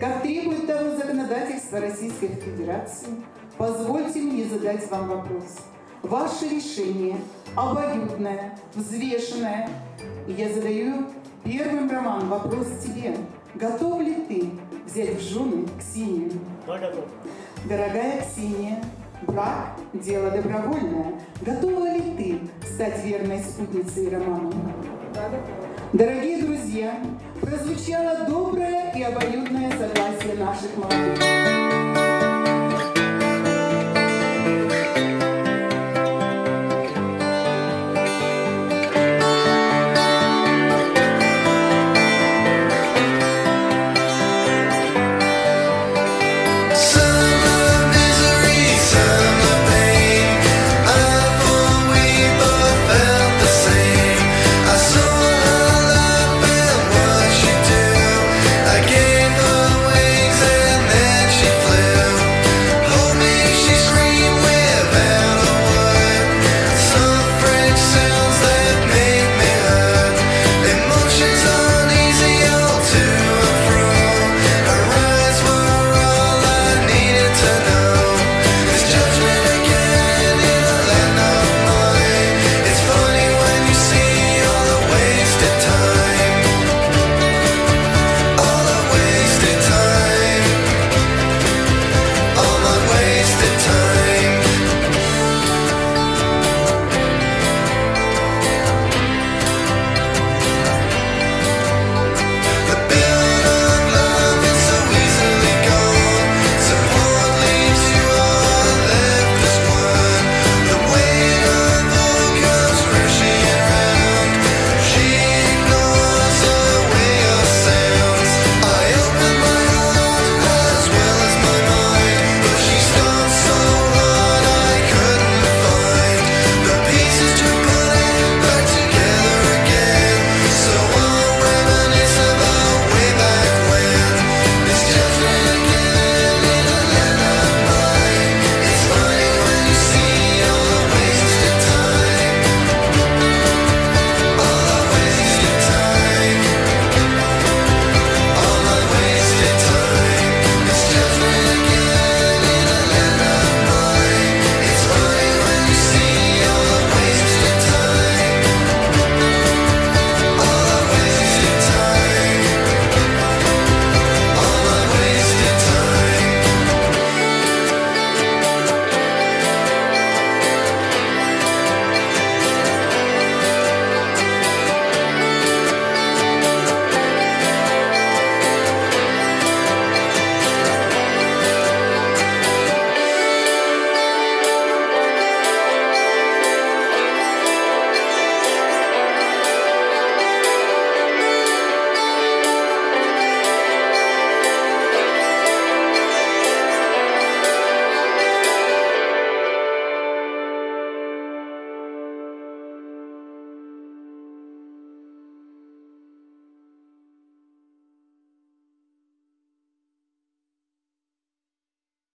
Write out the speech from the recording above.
как требует того законодательство Российской Федерации, позвольте мне задать вам вопрос. Ваше решение обоюдное, взвешенное. И я задаю первым, Роман, вопрос тебе. Готов ли ты взять в жены Ксению? Да, готов. Дорогая Ксения, брак – дело добровольное. Готова ли ты стать верной спутницей Роману? Да, готова. Дорогие друзья, прозвучало доброе и обоюдное согласие наших молодых.